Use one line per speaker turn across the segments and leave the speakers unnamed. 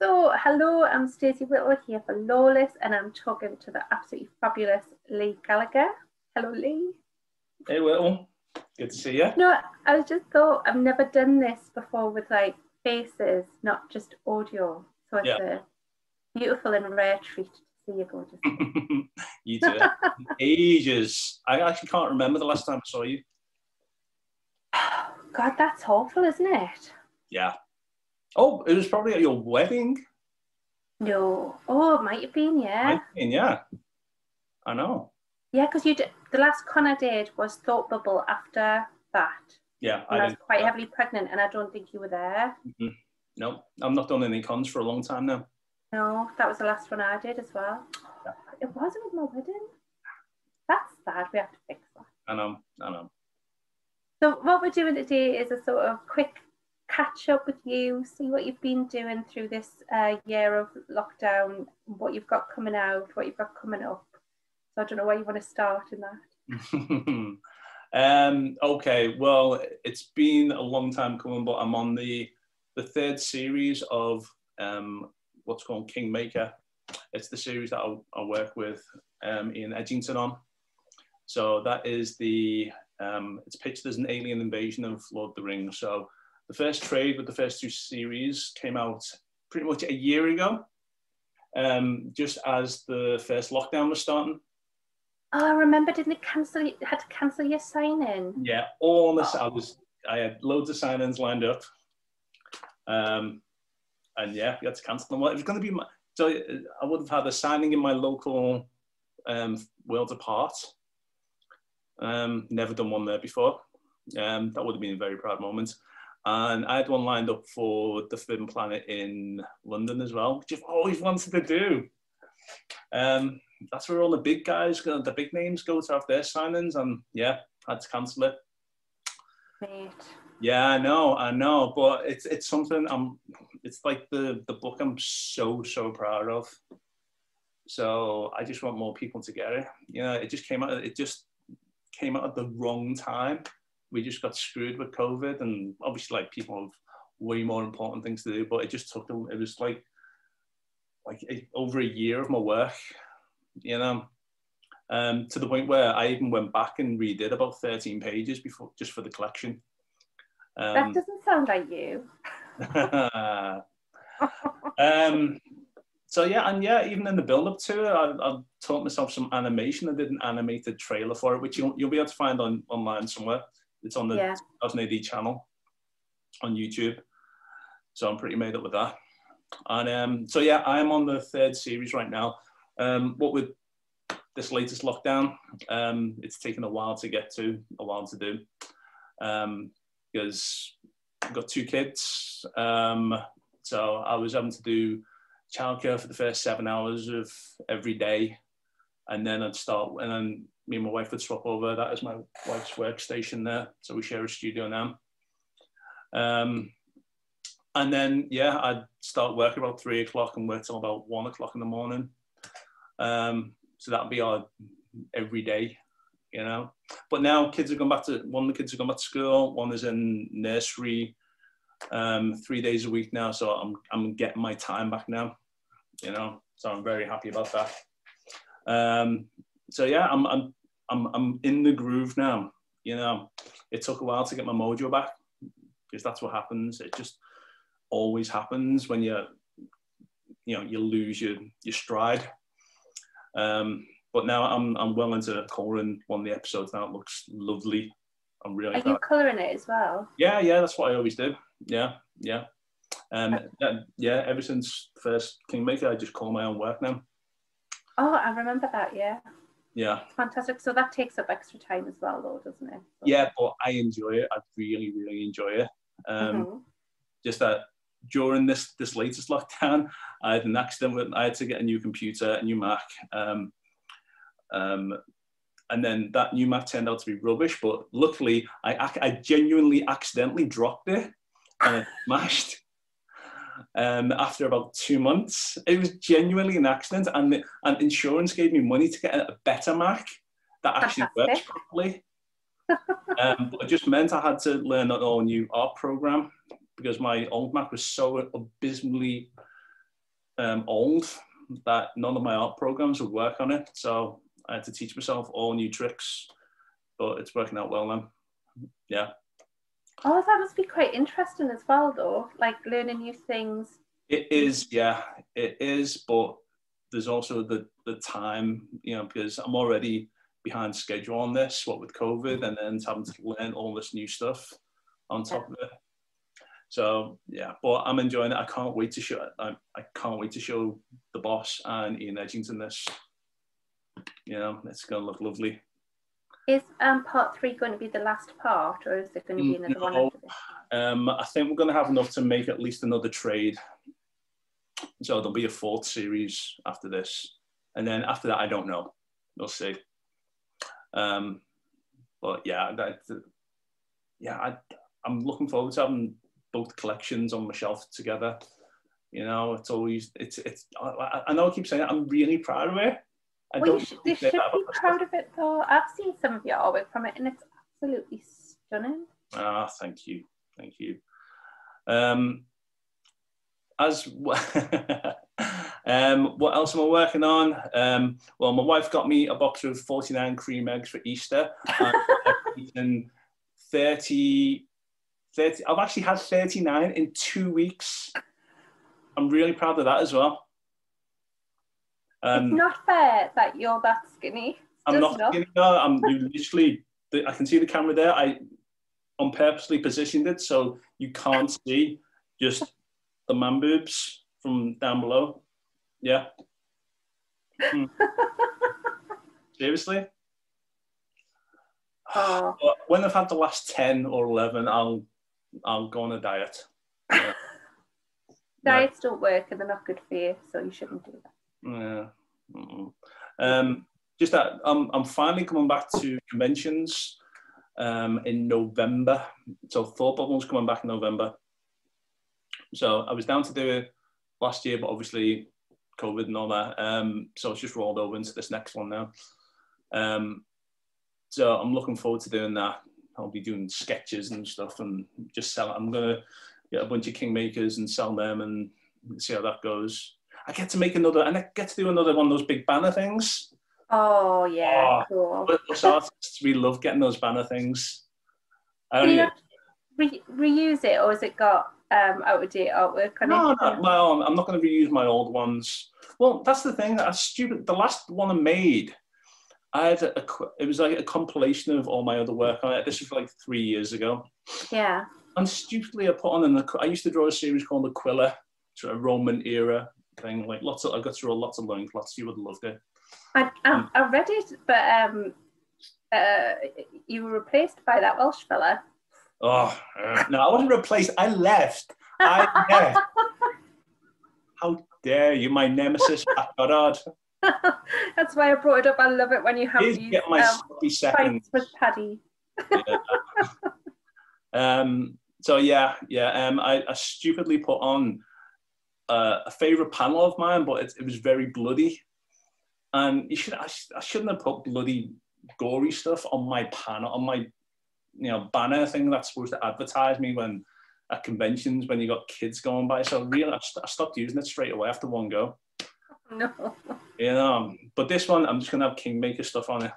So, hello, I'm Stacey Whittle here for Lawless, and I'm talking to the absolutely fabulous Leigh Gallagher. Hello, Leigh.
Hey, Whittle. Good to see you.
No, I just thought I've never done this before with like faces, not just audio. So it's
Yeah.
a beautiful and rare treat to see you gorgeous.
you do. Ages. I actually can't remember the last time I saw you.
God, that's awful, isn't it?
Yeah. Oh, it was probably at your wedding.
No. Oh, it might have been, yeah.
I mean, yeah. I know.
Yeah, because you did, the last con I did was Thought Bubble after that.
Yeah.
And I, was
didn't-
quite heavily pregnant, and I don't think you were there. Mm-hmm.
No, I've not done any cons for a long time now.
No, that was the last one I did as well.
Yeah.
It wasn't with my wedding. That's sad. We have to fix that.
I know. I know.
So what we're doing today is a sort of quick catch up with you, see what you've been doing through this uh, year of lockdown, what you've got coming out, what you've got coming up. So I don't know where you want to start in that.
um, okay, well, it's been a long time coming, but I'm on the the third series of um, what's called Kingmaker. It's the series that I, I work with um, Ian Edginton on. So that is the um, it's pitched as an alien invasion of Lord of the Rings. So the first trade with the first two series came out pretty much a year ago, um, just as the first lockdown was starting.
Oh, I remember, didn't it cancel? You had to cancel your sign in.
Yeah, all this. I was. I had loads of sign-ins lined up, um, and yeah, we had to cancel them. Well, it was going to be. My, so I would have had a signing in my local um, Worlds Apart. Um, never done one there before. Um, that would have been a very proud moment. And I had one lined up for the Forbidden Planet in London as well, which I've always wanted to do. Um, that's where all the big guys, the big names go to have their signings, and yeah, had to cancel it.
Mate.
Yeah, I know, I know, but it's it's something I'm. It's like the the book I'm so so proud of. So I just want more people to get it. You know, it just came out. It just came out at the wrong time. We just got screwed with COVID, and obviously, like people have way more important things to do. But it just took them. It was like like a, over a year of my work. You know, um, to the point where I even went back and redid about 13 pages before just for the collection.
That
Um,
doesn't sound like you.
um, so yeah, and yeah, even in the build-up to it, I, I taught myself some animation. I did an animated trailer for it, which you'll, you'll be able to find on online somewhere. It's on the
Yeah.
2000 AD channel on YouTube. So I'm pretty made up with that. And um, so yeah, I am on the third series right now. Um, what with this latest lockdown, um, it's taken a while to get to, a while to do, um, because I've got two kids. Um, so I was having to do childcare for the first seven hours of every day, and then I'd start, and then me and my wife would swap over. That is my wife's workstation there, so we share a studio now. Um, and then yeah, I'd start work about three o'clock and work till about one o'clock in the morning. Um, so that'd be our every day, you know. But now kids have gone back to one of the kids have gone back to school. One is in nursery, um, three days a week now. So I'm I'm getting my time back now, you know. So I'm very happy about that. Um, so yeah, I'm I'm I'm I'm in the groove now. You know, it took a while to get my mojo back because that's what happens. It just always happens when you you know you lose your your stride. Um, but now I'm I'm well into coloring one of the episodes now. It looks lovely. I'm really
Are
proud.
you colouring it as well?
Yeah, yeah, that's what I always do. Yeah, yeah. Um, yeah, yeah, ever since first Kingmaker, I just call my own work now.
Oh, I remember that. Yeah,
Yeah,
fantastic. So that takes up extra time as well, though, doesn't it? So-
yeah, but I enjoy it. I really, really enjoy it. Um,
Mhm.
Just that during this this latest lockdown, I had an accident. With, I had to get a new computer, a new Mac, um, um, and then that new Mac turned out to be rubbish. But luckily, I I genuinely accidentally dropped it and it smashed. um, after about two months. It was genuinely an accident, and, and insurance gave me money to get a better Mac that actually works properly. um, but it just meant I had to learn an all new art program because my old Mac was so abysmally um, old that none of my art programs would work on it. So I had to teach myself all new tricks, but it's working out well now. Yeah.
Oh, that must be quite interesting as well, though. Like learning new things.
It is, yeah, it is. But there's also the the time, you know, because I'm already behind schedule on this. What with COVID, and then having to learn all this new stuff on top of it. So yeah, but I'm enjoying it. I can't wait to show. I, I can't wait to show the boss and Ian Edginton this. You know, it's gonna look lovely.
Is um, part three going to be the last part, or is there going to be another no, one after this?
Um, I think we're going to have enough to make at least another trade. So there'll be a fourth series after this, and then after that, I don't know. We'll see. Um, but yeah, that, yeah, I, I'm looking forward to having both collections on my shelf together. You know, it's always it's it's. I, I know I keep saying it, I'm really proud of it.
I well, you should, you should be proud of it though. I've seen some of your artwork from it, and it's absolutely stunning.
Ah, thank you, thank you. Um, as um, what else am I working on? Um, well, my wife got me a box of 49 cream eggs for Easter. And I've eaten 30, 30, I've actually had 39 in two weeks. I'm really proud of that as well.
Um, it's not fair that you're that skinny.
I'm not, not skinny. No, I'm literally. I can see the camera there. I on purposely positioned it so you can't see just the man boobs from down below. Yeah. Mm. Seriously. Oh. when I've had the last ten or eleven, I'll I'll go on a diet. Yeah.
Diets yeah. don't work and they're not good for you, so you shouldn't do that.
Yeah. Um, just that I'm, I'm finally coming back to conventions um, in November. So Thought Bubble's coming back in November. So I was down to do it last year, but obviously COVID and all that. Um, so it's just rolled over into this next one now. Um, so I'm looking forward to doing that. I'll be doing sketches and stuff and just sell. I'm gonna get a bunch of kingmakers and sell them and see how that goes. I get to make another, and I get to do another one of those big banner things.
Oh yeah, oh, cool.
Us artists, we love getting those banner things.
Can you re- reuse it, or has it got um, out of date artwork on
no, it? No, no, I'm not going to reuse my old ones. Well, that's the thing. That's stupid. The last one I made, I had a, it was like a compilation of all my other work on it. This was like three years ago.
Yeah.
And stupidly, I put on in the. I used to draw a series called Aquila, sort of Roman era thing. Like lots of, I got through lots of learning classes. You would have loved it.
I, I, um, I read it, but um, uh, you were replaced by that Welsh fella.
Oh uh, no, I wasn't replaced. I left. I left. How dare you, my nemesis, Goddard.
That's why I brought it up. I love it when you have
these get my um, seconds
with Paddy.
yeah. um. So yeah, yeah. Um. I, I stupidly put on uh, a favorite panel of mine, but it, it was very bloody. And you should I, I shouldn't have put bloody gory stuff on my panel on my you know banner thing that's supposed to advertise me when at conventions when you got kids going by. So really, I, st- I stopped using it straight away after one go.
No.
You know, but this one I'm just gonna have Kingmaker stuff on it.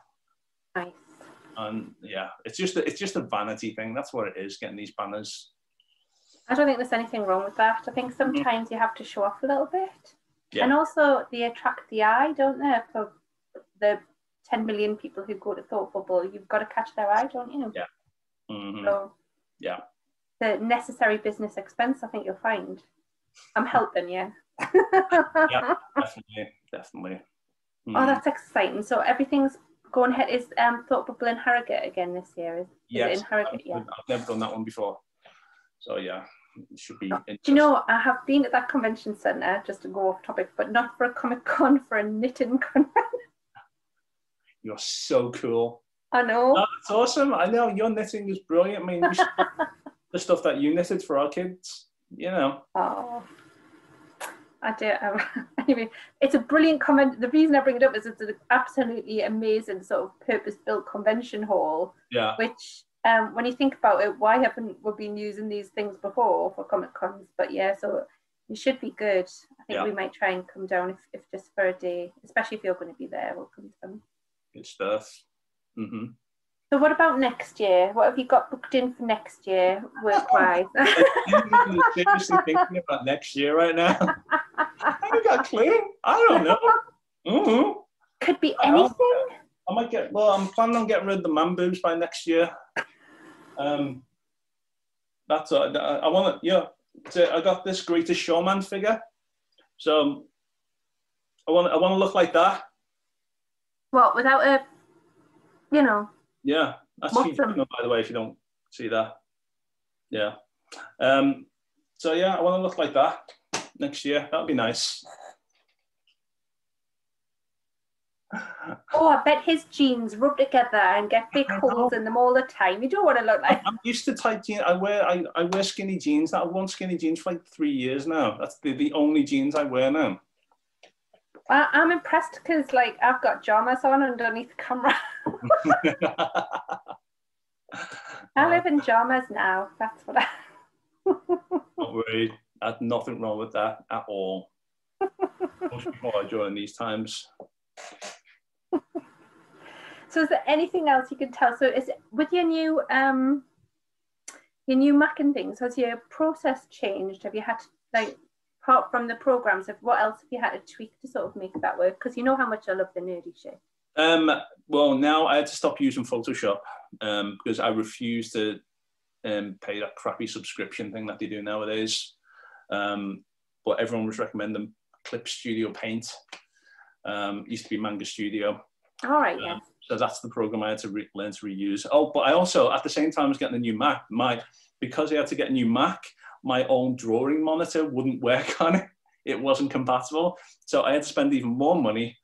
Nice.
And yeah, it's just a, it's just a vanity thing. That's what it is. Getting these banners.
I don't think there's anything wrong with that. I think mm-hmm. sometimes you have to show off a little bit. Yeah. And also they attract the eye, don't they? For the 10 million people who go to Thought Bubble, you've got to catch their eye, don't you?
Yeah. Mm-hmm.
So,
yeah.
The necessary business expense, I think you'll find. I'm helping
you. yeah, definitely, definitely.
Mm. Oh, that's exciting. So everything's going ahead. Is um, Thought Bubble in Harrogate again this year? Is,
yes,
is it in Harrogate?
I've, yeah. I've never done that one before. So yeah, should be.
Do you know, I have been at that convention centre, just to go off topic, but not for a Comic Con, for a knitting convention.
You're so cool.
I know.
That's awesome. I know your knitting is brilliant. I mean, the stuff that you knitted for our kids, you know.
Oh. I do. Um, anyway, it's a brilliant comment. The reason I bring it up is it's an absolutely amazing sort of purpose-built convention hall.
Yeah.
Which, um, when you think about it, why haven't we been using these things before for comic cons? But yeah, so it should be good. I think
Yeah.
we might try and come down if, if just for a day, especially if you're going to be there. We'll come down.
Good stuff. hmm
So what about next year? What have you got booked in for next year, work-wise?
I'm seriously thinking about next year right now. I ain't got a clue. I don't know. hmm
Could be anything.
I might get. Well, I'm planning on getting rid of the man boobs by next year. Um, that's uh, I, want to. Yeah, so I got this greatest showman figure, so I want. I want to look like that.
What without a, you know,
Yeah, that's
them?
by the way. If you don't see that, yeah. Um, so yeah, I want to look like that next year. That'd be nice.
Oh, I bet his jeans rub together and get big holes in them all the time. You don't want to look like.
I'm used to tight jeans. I wear I, I wear skinny jeans. I've worn skinny jeans for like three years now. That's the, the only jeans I wear now.
I, I'm impressed because like I've got jammers on underneath the camera. I live in jammers now. That's what I.
Don't worry, I had nothing wrong with that at all. Most people are during these times.
So is there anything else you can tell? So is with your new um your new Mac and things, has your process changed? Have you had to like apart from the programs, have what else have you had to tweak to sort of make that work? Because you know how much I love the nerdy shit.
Um, well, now I had to stop using Photoshop um, because I refuse to um, pay that crappy subscription thing that they do nowadays. Um, but everyone was recommending Clip Studio Paint. Um, used to be Manga Studio.
All right,
Yeah. So that's the program I had to re- learn to reuse. Oh, but I also, at the same time as getting a new Mac, my because I had to get a new Mac, my own drawing monitor wouldn't work on it. It wasn't compatible. So I had to spend even more money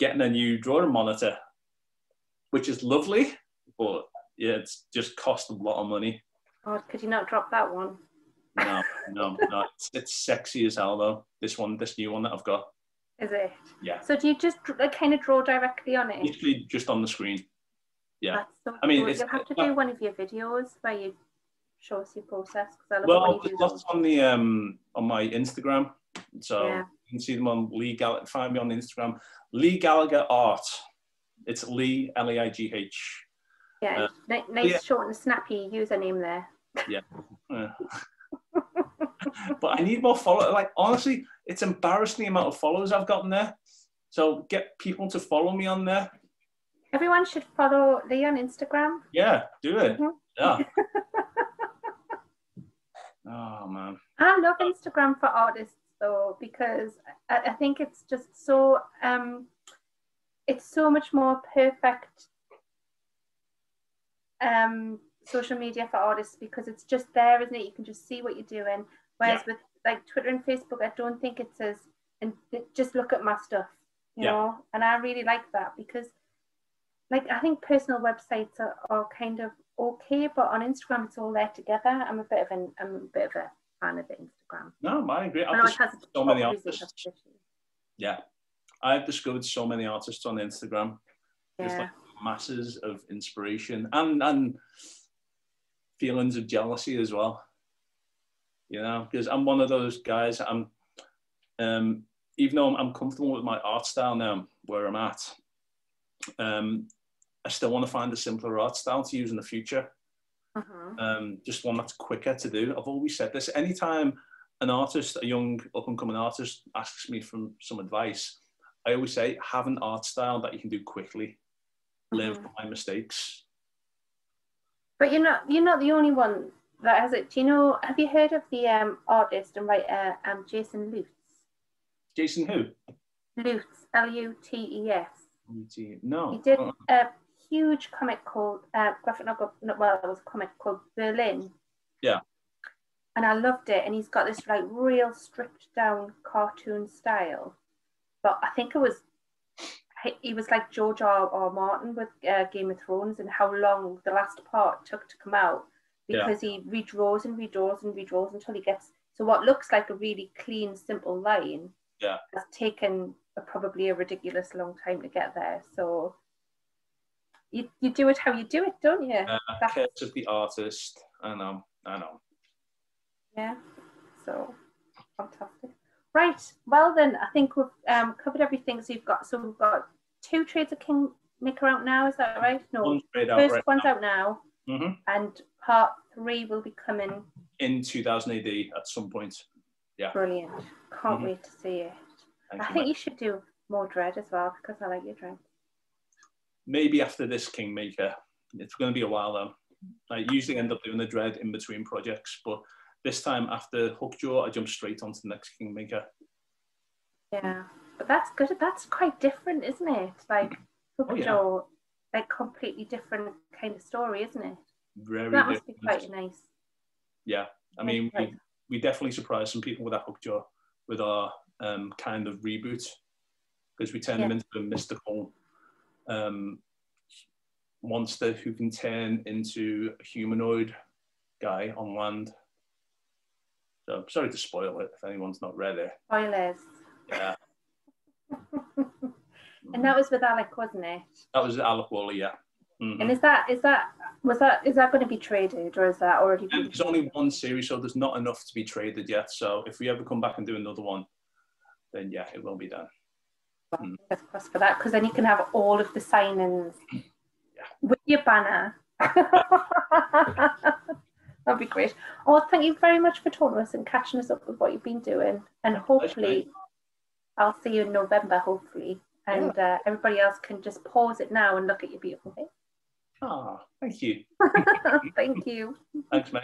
getting a new drawing monitor, which is lovely, but yeah, it's just cost a lot of money.
God, could you not drop that one?
No, no, no. It's, it's sexy as hell though. This one, this new one that I've got.
Is it?
Yeah.
So do you just like, kind of draw directly on it?
Literally just on the screen. yeah.
That's so
I mean,
cool. you'll have to
it's
do one of your videos where you show us your process because I love
Well, there's lots on the um on my Instagram, so
Yeah.
you can see them on Leigh Gallagher. Find me on Instagram, Leigh Gallagher Art. It's Leigh L E I G H.
Yeah,
uh,
nice,
yeah.
short and snappy username there.
Uh, but I need more follow. Like honestly, it's embarrassing the amount of followers I've gotten there. So get people to follow me on there.
Everyone should follow Leigh on Instagram.
Yeah, do it.
Mhm.
Yeah. oh man.
I love Instagram for artists though because I, I think it's just so um, it's so much more perfect um, social media for artists because it's just there, isn't it? You can just see what you're doing. Whereas with like Twitter and Facebook, I don't think it says and just look at my stuff, you
Yeah.
know. And I really like that because, like, I think personal websites are, are kind of okay, but on Instagram it's all there together. I'm a bit of an I'm a bit of a fan of Instagram.
No, I agree.
I
I've
know it has
so many artists. yeah, I've discovered so many artists on Instagram. There's
Yeah.
like masses of inspiration and and feelings of jealousy as well. You know, because I'm one of those guys. I'm um, even though I'm, I'm comfortable with my art style now, where I'm at. Um, I still want to find a simpler art style to use in the future.
Mhm.
um, just one that's quicker to do. I've always said this. Anytime an artist, a young up and coming artist, asks me for some advice, I always say, have an art style that you can do quickly. Learn
Mhm.
from my mistakes.
But you're not you're not the only one that has it. Do you know? Have you heard of the um, artist and writer um, Jason Lutes?
Jason, who?
Lutes, L U T E S.
No.
He did
Uh,
a huge comic called uh, graphic novel. no, Well, it was a comic called Berlin.
Yeah.
And I loved it. And he's got this like real stripped down cartoon style. But I think it was he- he was like George R. R. Martin with uh, Game of Thrones and how long the last part took to come out
Yeah.
because he redraws and redraws and redraws until he gets So what looks like a really clean, simple line
Yeah.
has taken a, probably a ridiculous long time to get there. So you, you do it how you do it, don't you?
Uh,
That's-
of the artist. I know, I know.
Yeah. So fantastic. Right. Well then, I think we've um, covered everything. So you've got so we've got two trades of King Kingmaker out now. Is that right? No.
One straight out
First
right
one's
now.
out now,
hmm
and part three will be coming.
in 2000 AD at some point. Yeah.
Brilliant. Can't
Mhm.
wait to see it.
Thank
I
you,
think
mate.
you should do more Dredd as well because I like your Dredd.
Maybe after this Kingmaker, it's going to be a while though. I usually end up doing the Dredd in between projects, but this time after Hookjaw, I jump straight onto the next Kingmaker.
Yeah, but that's good. That's quite different, isn't it? Like
Oh, yeah.
Hookjaw, like completely different kind of story, isn't it?
Very
that must be quite nice.
Yeah, I mean, we, we definitely surprised some people with that Hookjaw with our um, kind of reboot because we turned them into a mystical um, monster who can turn into a humanoid guy on land. So I'm sorry to spoil it if anyone's not ready.
Spoilers.
Yeah,
And that was with Alec, wasn't it?
that was Alec Worley. Yeah. Mhm.
And is that is that was that is that going to be traded or is that already been?
there's only one series, so there's not enough to be traded yet. So if we ever come back and do another one, then yeah, it will be done.
Fingers crossed for that because then you can have all of the signings
Yeah.
with your banner. That'd be great. Oh, thank you very much for talking to us and catching us up with what you've been doing. And hopefully, I'll see you in November, hopefully. And uh, everybody else can just pause it now and look at your beautiful face.
Ah, thank you.
thank you.
Thanks, mate.